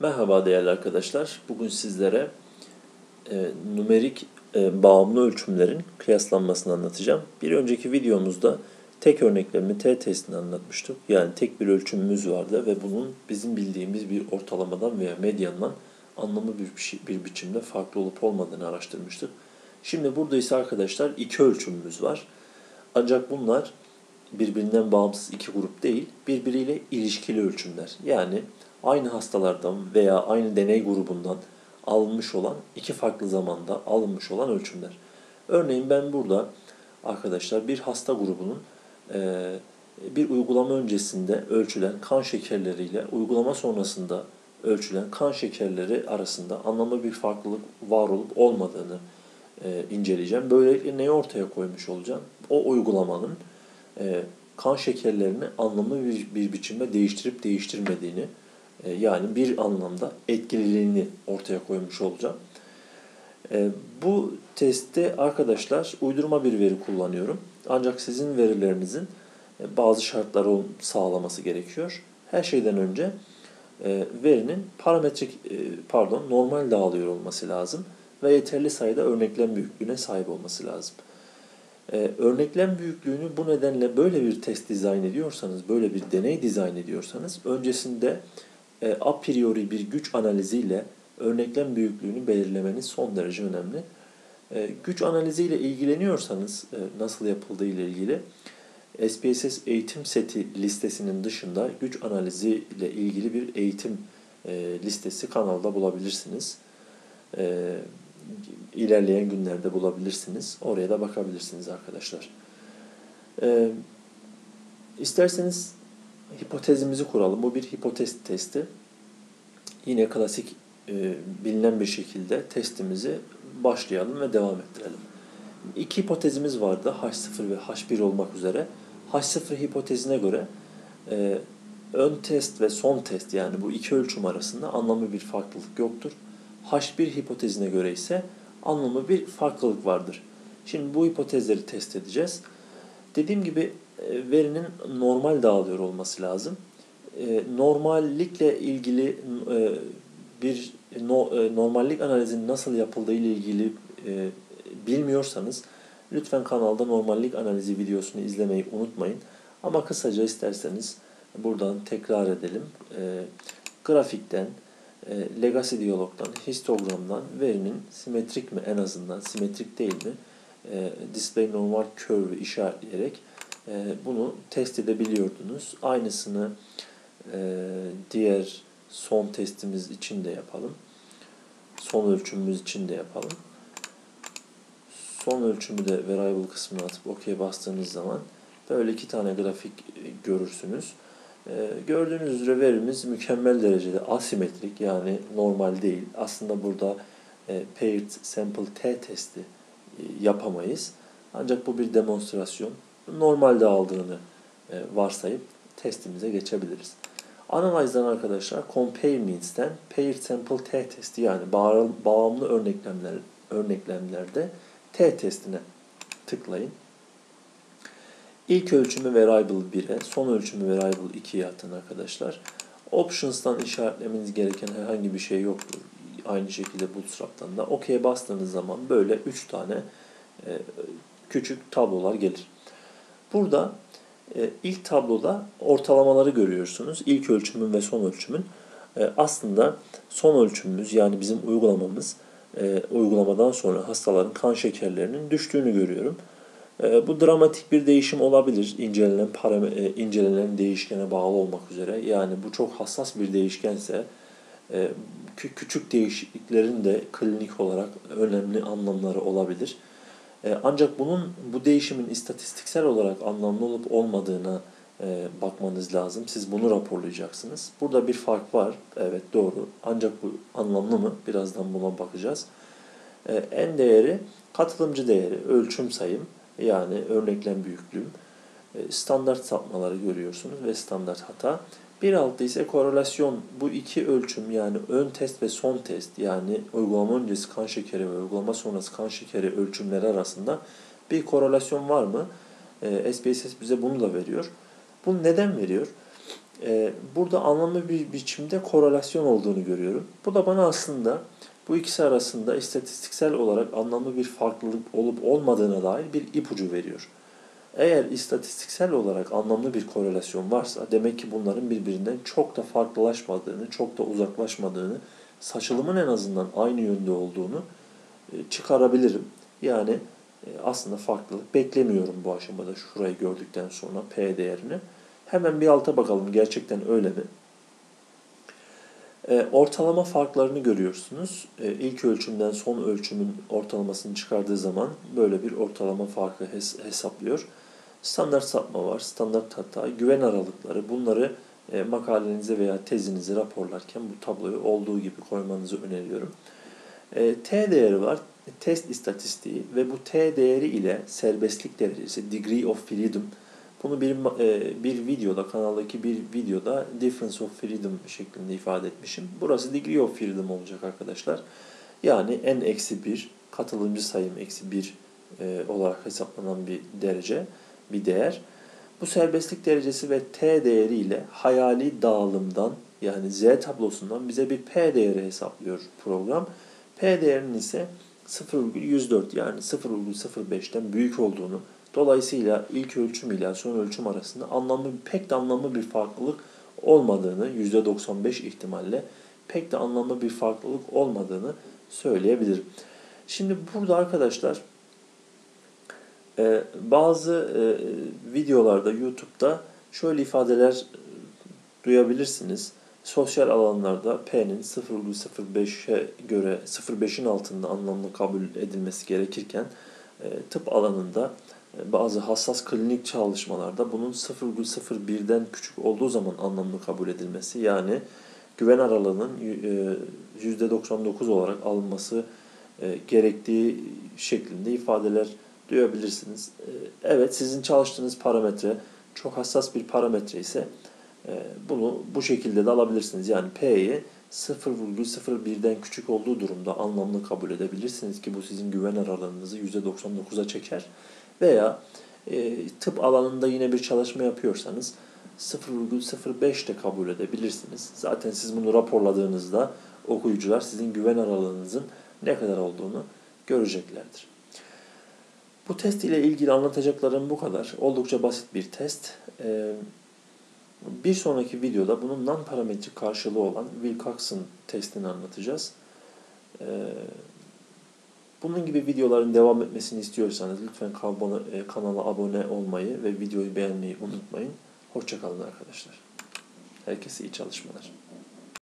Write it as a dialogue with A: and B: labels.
A: Merhaba değerli arkadaşlar. Bugün sizlere e, numerik e, bağımlı ölçümlerin kıyaslanmasını anlatacağım. Bir önceki videomuzda tek örneklemi T testini anlatmıştık. Yani tek bir ölçümümüz vardı ve bunun bizim bildiğimiz bir ortalamadan veya medyandan anlamlı bir, bir, bir biçimde farklı olup olmadığını araştırmıştık. Şimdi burada ise arkadaşlar iki ölçümümüz var. Ancak bunlar birbirinden bağımsız iki grup değil, birbiriyle ilişkili ölçümler. Yani aynı hastalardan veya aynı deney grubundan alınmış olan iki farklı zamanda alınmış olan ölçümler. Örneğin ben burada arkadaşlar bir hasta grubunun e, bir uygulama öncesinde ölçülen kan şekerleriyle uygulama sonrasında ölçülen kan şekerleri arasında anlamlı bir farklılık var olup olmadığını e, inceleyeceğim. Böylelikle neyi ortaya koymuş olacağım? O uygulamanın e, kan şekerlerini anlamlı bir, bir biçimde değiştirip değiştirmediğini e, yani bir anlamda etkililiğini ortaya koymuş olacağım. E, bu testte arkadaşlar uydurma bir veri kullanıyorum. Ancak sizin verilerinizin e, bazı şartları sağlaması gerekiyor. Her şeyden önce verinin parametrik pardon normal dağılıyor olması lazım ve yeterli sayıda örneklem büyüklüğüne sahip olması lazım. örneklem büyüklüğünü bu nedenle böyle bir test dizayn ediyorsanız, böyle bir deney dizayn ediyorsanız öncesinde e, a priori bir güç analiziyle örneklem büyüklüğünü belirlemeniz son derece önemli. E, güç analiziyle ilgileniyorsanız e, nasıl yapıldığı ile ilgili SPSS eğitim seti listesinin dışında güç analizi ile ilgili bir eğitim e, listesi kanalda bulabilirsiniz. E, ilerleyen günlerde bulabilirsiniz. Oraya da bakabilirsiniz arkadaşlar. E, isterseniz hipotezimizi kuralım. Bu bir hipotez testi. Yine klasik e, bilinen bir şekilde testimizi başlayalım ve devam ettirelim. İki hipotezimiz vardı. H0 ve H1 olmak üzere. H0 hipotezine göre e, ön test ve son test yani bu iki ölçüm arasında anlamlı bir farklılık yoktur. H1 hipotezine göre ise anlamlı bir farklılık vardır. Şimdi bu hipotezleri test edeceğiz. Dediğim gibi verinin normal dağılıyor olması lazım. E, normallikle ilgili e, bir normallik analizinin nasıl yapıldığı ile ilgili bilmiyorsanız lütfen kanalda normallik analizi videosunu izlemeyi unutmayın. Ama kısaca isterseniz buradan tekrar edelim. Grafikten, Legacy Diyalog'dan, histogramdan verinin simetrik mi en azından simetrik değil mi display normal curve işaretleyerek bunu test edebiliyordunuz. Aynısını e, diğer son testimiz için de yapalım. Son ölçümümüz için de yapalım. Son ölçümü de variable kısmına atıp OK bastığınız zaman böyle iki tane grafik görürsünüz. Ee, gördüğünüz üzere verimiz mükemmel derecede asimetrik yani normal değil. Aslında burada e, paired sample t testi e, yapamayız. Ancak bu bir demonstrasyon normalde aldığını e, varsayıp testimize geçebiliriz. Analyze'dan arkadaşlar compare means'ten paired sample t testi yani bağımlı örneklemler örneklemlerde t testine tıklayın. İlk ölçümü variable 1'e, son ölçümü variable 2'ye atın arkadaşlar. Options'tan işaretlemeniz gereken herhangi bir şey yoktur. Aynı şekilde Bootstrap'tan da. OK'ye bastığınız zaman böyle 3 tane e, küçük tablolar gelir. Burada e, ilk tabloda ortalamaları görüyorsunuz. İlk ölçümün ve son ölçümün. E, aslında son ölçümümüz yani bizim uygulamamız e, uygulamadan sonra hastaların kan şekerlerinin düştüğünü görüyorum. E, bu dramatik bir değişim olabilir incelenen, param- e, incelenen değişkene bağlı olmak üzere. Yani bu çok hassas bir değişkense e, küçük değişikliklerin de klinik olarak önemli anlamları olabilir. E, ancak bunun bu değişimin istatistiksel olarak anlamlı olup olmadığına e, bakmanız lazım. Siz bunu raporlayacaksınız. Burada bir fark var. Evet doğru. Ancak bu anlamlı mı? Birazdan buna bakacağız. E, en değeri katılımcı değeri, ölçüm sayım yani örneklem büyüklüğüm. Standart sapmaları görüyorsunuz ve standart hata. Bir altta ise korelasyon bu iki ölçüm yani ön test ve son test yani uygulama öncesi kan şekeri ve uygulama sonrası kan şekeri ölçümleri arasında bir korelasyon var mı? E, SPSS bize bunu da veriyor. Bunu neden veriyor? e, burada anlamlı bir biçimde korelasyon olduğunu görüyorum. Bu da bana aslında bu ikisi arasında istatistiksel olarak anlamlı bir farklılık olup olmadığına dair bir ipucu veriyor. Eğer istatistiksel olarak anlamlı bir korelasyon varsa demek ki bunların birbirinden çok da farklılaşmadığını, çok da uzaklaşmadığını, saçılımın en azından aynı yönde olduğunu e, çıkarabilirim. Yani e, aslında farklılık beklemiyorum bu aşamada şurayı gördükten sonra P değerini. Hemen bir alta bakalım gerçekten öyle mi? E, ortalama farklarını görüyorsunuz. İlk ölçümden son ölçümün ortalamasını çıkardığı zaman böyle bir ortalama farkı hes- hesaplıyor. Standart sapma var, standart hata, güven aralıkları bunları e, makalenize veya tezinizi raporlarken bu tabloyu olduğu gibi koymanızı öneriyorum. E, T değeri var, test istatistiği ve bu T değeri ile serbestlik derecesi, degree of freedom, bunu bir e, bir videoda, kanaldaki bir videoda difference of freedom şeklinde ifade etmişim. Burası degree of freedom olacak arkadaşlar. Yani n eksi 1, katılımcı sayım eksi 1 e, olarak hesaplanan bir derece, bir değer. Bu serbestlik derecesi ve t değeri ile hayali dağılımdan yani z tablosundan bize bir p değeri hesaplıyor program. P değerinin ise 0,104 yani 0,05'ten büyük olduğunu, dolayısıyla ilk ölçüm ile son ölçüm arasında anlamlı pek de anlamlı bir farklılık olmadığını %95 ihtimalle pek de anlamlı bir farklılık olmadığını söyleyebilirim. Şimdi burada arkadaşlar e, bazı e, videolarda YouTube'da şöyle ifadeler duyabilirsiniz. Sosyal alanlarda P'nin 0,05'e göre 0,5'in altında anlamlı kabul edilmesi gerekirken e, tıp alanında e, bazı hassas klinik çalışmalarda bunun 0,01'den küçük olduğu zaman anlamlı kabul edilmesi yani güven aralığının %99 e, olarak alınması gerektiği şeklinde ifadeler duyabilirsiniz. Evet sizin çalıştığınız parametre çok hassas bir parametre ise ee, bunu bu şekilde de alabilirsiniz. Yani P'yi 0,01'den küçük olduğu durumda anlamlı kabul edebilirsiniz ki bu sizin güven aralığınızı %99'a çeker. Veya e, tıp alanında yine bir çalışma yapıyorsanız 0,05 de kabul edebilirsiniz. Zaten siz bunu raporladığınızda okuyucular sizin güven aralığınızın ne kadar olduğunu göreceklerdir. Bu test ile ilgili anlatacaklarım bu kadar. Oldukça basit bir test. Ee, bir sonraki videoda bunun non-parametrik karşılığı olan Wilcoxon testini anlatacağız. Ee, bunun gibi videoların devam etmesini istiyorsanız lütfen e, kanala abone olmayı ve videoyu beğenmeyi unutmayın. Hoşçakalın arkadaşlar. Herkese iyi çalışmalar.